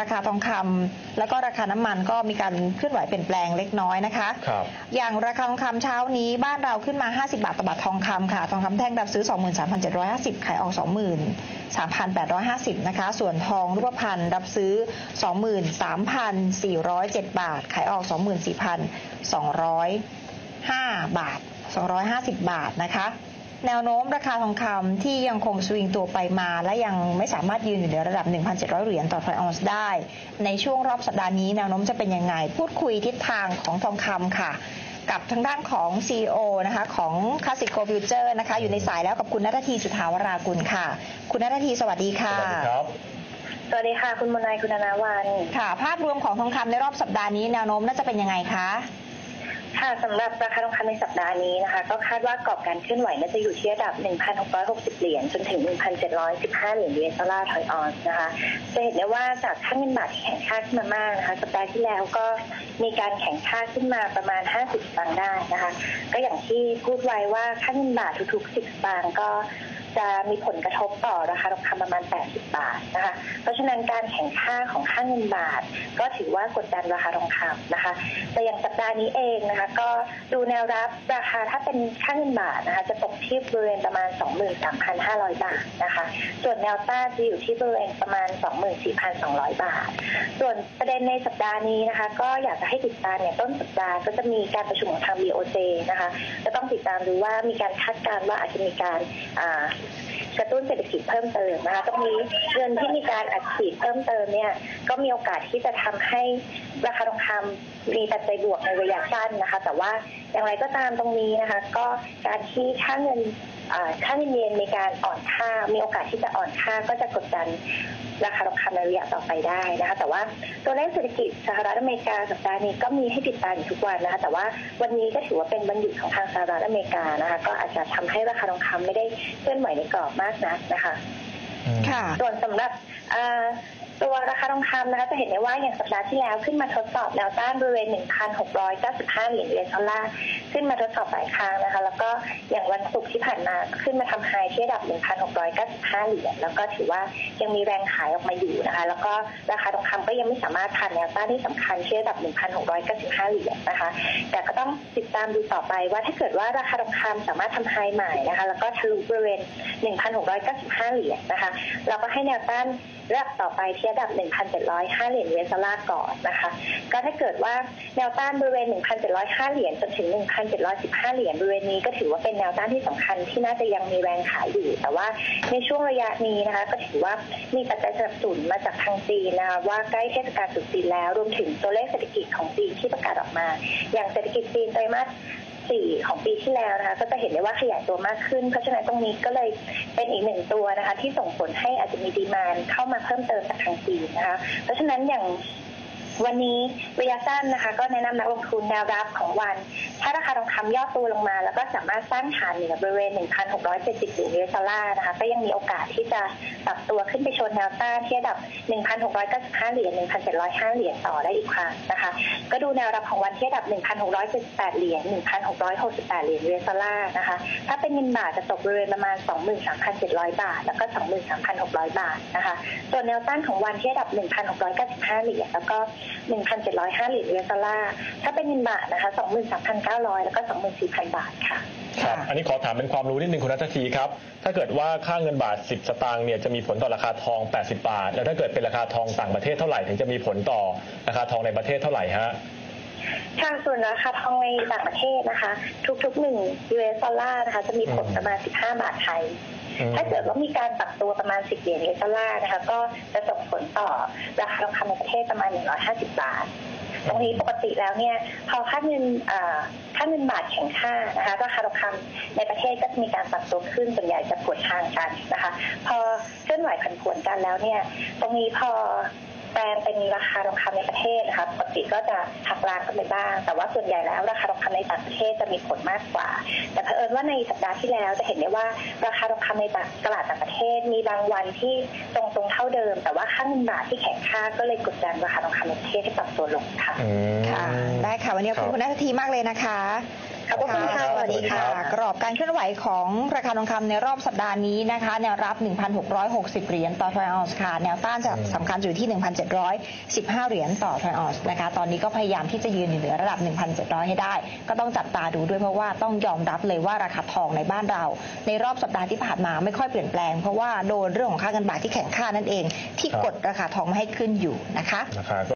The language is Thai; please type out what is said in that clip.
ราคาทองคำแล้วก็ราคาน้ำมันก็มีการเคลื่อนไหวเปลี่ยนแปลงเล็กน้อยนะคะครับอย่างราคาทองคำเช้านี้บ้านเราขึ้นมา 50 บาทต่อบาททองคำค่ะ ทองคำแท่งรับซื้อ 23,750 ขายออก 23,850 นะคะ ส่วนทองรูปพรรณรับซื้อ 23,407 บาท ขายออก 24,205 บาท 250 บาทนะคะ แนวโน้มราคาทองคำที่ยังคงสวิงตัวไปมา และยังไม่สามารถยืนอยู่ในระดับ 1,700 เหรียญต่อทอยออนซ์ได้ ในช่วงรอบสัปดาห์นี้แนวโน้มจะเป็นยังไง พูดคุยทิศทางของทองคำค่ะ กับทางด้านของ CEO นะคะของ Classic Gold Future นะคะอยู่ในสายแล้วกับคุณนัททีสุทธาวรากุลค่ะ คุณนัททีสวัสดีสค่ะวัสดีครับสวัสดีค่ะ คุณมนายคุณธนาวันค่ะ ภาพรวมของทองคำในรอบสัปดาห์นี้แนวโน้มน่าจะเป็นยังไงคะ ค่ะสำหรับราคาทองคำในสัปดาห์นี้นะคะ ก็คาดว่ากรอบการเคลื่อนไหวน่าจะอยู่ที่ระดับ 1,660 เหรียญจนถึง 1,715 เหรียญ US ดอลลาร์ถอยออนนะคะจะเห็นได้ว่าจากค่าเงินบาทที่แข็งค่าขึ้นมามากนะคะสัปดาห์ที่แล้วก็มีการแข็งค่าขึ้นมาประมาณ 50สตางค์ได้นะคะ ก็อย่างที่พูดไว้ว่าค่าเงินบาททุกๆ 10สตางค์ก็ จะมีผลกระทบต่อราคาทองคำประมาณ 80 บาทนะคะ เพราะฉะนั้นการแข่งค่าของค่าเงินบาท ก็ถือว่ากดดันราคาทองคำนะคะ แต่อย่างสัปดาห์นี้เองนะคะ ก็ดูแนวรับราคาถ้าเป็นค่าเงินบาทนะคะ จะตกที่บริเวณประมาณ 23,500 บาทนะคะ ส่วนแนวต้านจะอยู่ที่บริเวณประมาณ 24,200 บาท ส่วนประเด็นในสัปดาห์นี้นะคะ ก็อยากจะให้ติดตามเนี่ยต้นสัปดาห์ก็จะมีการประชุมของทาง BOJ นะคะจะต้องติดตามดูว่ามีการคาดการณ์ว่าอาจจะมีการกระตุ้นเศรษฐกิจเพิ่มเติมนะคะตรงนี้เงินที่มีการอัดฉีดเพิ่มเติมเนี่ยก็มีโอกาสที่จะทำให้ราคาทองคำมีปัจจัยบวกในระยะสั้นนะคะ แต่ว่าอย่างไรก็ตามตรงนี้นะคะ ก็การที่ค่าเงินค่าเงินเยนมีการอ่อนค่ามีโอกาสที่จะอ่อนค่าก็จะกดดันราคาทอง ระยะต่อไปได้นะคะแต่ว่าตัวเลขเศรษฐกิจสหรัฐอเมริกาสัปดาห์นี้ก็มีให้ติดตามอยู่ทุกวันนะคะแต่ว่าวันนี้ก็ถือว่าเป็นวันหยุดของทางสหรัฐอเมริกานะคะก็อาจจะทำให้ราคาทองคำไม่ได้เคลื่อนไหวในกรอบมากนักนะคะค่ะส่วนสำหรับเอ่อ ตัวราคาทองคำนะคะจะเห็นได้ว่าอย่างสัปดาห์ที่แล้วขึ้นมาทดสอบแนวต้านบริเวณ 1,695เหรียญ US ดอลลาร์ขึ้นมาทดสอบหลายครั้งนะคะ แล้วก็อย่างวันศุกร์ที่ผ่านมาขึ้นมาทำไฮที่ระดับ 1,695เหรียญแล้วก็ถือว่ายังมีแรงขายออกมาอยู่นะคะ แล้วก็ราคาทองคำก็ยังไม่สามารถผ่านแนวต้านที่สำคัญที่ระดับ 1,695เหรียญนะคะ แต่ก็ต้องติดตามดูต่อไปว่าถ้าเกิดว่าราคาทองคำสามารถทำไฮใหม่นะคะ แล้วก็ทะลุบริเวณ 1,695เหรียญนะคะ เราก็ให้แนวต้านระดับต่อไปที่ระดับ 1,705 เหรียญ US ดอลาก่อนนะคะ ก็ถ้าเกิดว่าแนวต้านบริเวณ 1,705 เหรียญจนถึง 1,715 เหรียญบริเวณนี้ก็ถือว่าเป็นแนวต้านที่สำคัญที่น่าจะยังมีแรงขายอยู่ แต่ว่าในช่วงระยะนี้นะคะ ก็ถือว่ามีปัจจัยสนับสนุนมาจากทางจีนนะคะว่าใกล้เทศกาลตรุษจีนแล้วรวมถึงตัวเลขเศรษฐกิจของจีนที่ประกาศออกมา อย่างเศรษฐกิจจีนไตรมาส สี่ของปีที่แล้วนะคะก็จะเห็นได้ว่าขยายตัวมากขึ้น เพราะฉะนั้นตรงนี้ก็เลยเป็นอีกหนึ่งตัวนะคะที่ส่งผลให้อาจจะมีดีมานเข้ามาเพิ่มเติมจากทางจีนนะคะเพราะฉะนั้นอย่าง วันนี้ระยะสั้นนะคะ ก็แนะนำนักลงทุนแนวรับของวัน ถ้าราคาทองคำย่อตัวลงมา แล้วก็สามารถสร้างฐานเหนือบริเวณ 1,670เหรียญ US ดอลลาร์นะคะ ก็ยังมีโอกาสที่จะปรับตัวขึ้นไปชนแนวต้านที่ระดับ 1,695 เหรียญ 1,705 เหรียญต่อได้อีกครั้งนะคะ ก็ดูแนวรับของวันที่ระดับ 1,678 เหรียญ 1,668 เหรียญ US ดอลลาร์นะคะ ถ้าเป็นเงินบาทจะตกบริเวณประมาณ 23,700 บาท แล้วก็ 23,600 บาทนะคะ ส่วนแนวต้านของวันที่ระดับ 1,695 เหรียญ แล้วก็1,705เหรียญ US ดอลลาร์ถ้าเป็นเงินบาทนะคะ23,900 แล้วก็ 24,000 บาทค่ะครับอันนี้ขอถามเป็นความรู้นิดนึงคุณนัททีครับ ถ้าเกิดว่าค่าเงินบาท 10 สตางค์เนี่ยจะมีผลต่อราคาทอง 80 บาท แล้วถ้าเกิดเป็นราคาทองต่างประเทศเท่าไหร่ถึงจะมีผลต่อราคาทองในประเทศเท่าไหร่ฮะ ค่ะส่วนราคาทองในต่างประเทศนะคะ ทุกๆหนึ่ง US ดอลลาร์นะคะ จะมีผลประมาณ 15 บาทไทยอืมถ้าเกิดว่ามีการปรับตัวประมาณ 10 เหรียญ US ดอลลาร์นะคะ ก็จะส่งผลต่อราคาทองคำในประเทศประมาณ 150 บาทตรงนี้ปกติแล้วเนี่ยพอค่าเงินอ่าค่าเงินบาทแข็งค่านะคะราคาทองคำในประเทศก็จะมีการปรับตัวขึ้นส่วนใหญ่จะปวดทางกันนะคะ พอเคลื่อนไหวผันผวนกันแล้วเนี่ย ตรงนี้พอ แปลงเป็นราคาทองคำในประเทศนะคะปกติก็จะหักล้างกันไปบ้าง แต่ว่าส่วนใหญ่แล้วราคาทองคำในต่างประเทศจะมีผลมากกว่า แต่เผอิญว่าในสัปดาห์ที่แล้วจะเห็นได้ว่าราคาทองคำในตลาดต่างประเทศ มีบางวันที่ตรงตรงๆเท่าเดิม แต่ว่าค่าเงินบาทที่แข็งค่าก็เลยกดดันราคาทองคำในประเทศให้ปรับตัวลงค่ะอืมค่ะได้ค่ะวันนี้ขอบคุณคุณนัททีมากเลยนะคะขอบคุณค่ะ สวัสดีค่ะสวัสดีครับกรอบการเคลื่อนไหวของราคาทองคำในรอบสัปดาห์นี้นะคะ แนวรับ 1,660 เหรียญต่อทรอยออนซ์ค่ะ แนวต้านจะสำคัญอยู่ที่ 1,715 เหรียญต่อทรอยออนซ์นะคะ ตอนนี้ก็พยายามที่จะยืนอยู่เหนือระดับ 1,700 ให้ได้ ก็ต้องจับตาดูด้วยเพราะว่าต้องยอมรับเลยว่าราคาทองในบ้านเรา ในรอบสัปดาห์ที่ผ่านมาไม่ค่อยเปลี่ยนแปลง เพราะว่าโดนเรื่องของค่าเงินบาทที่แข็งค่านั่นเอง ที่กลับกดราคาทองไม่ให้ขึ้นอยู่นะคะราคา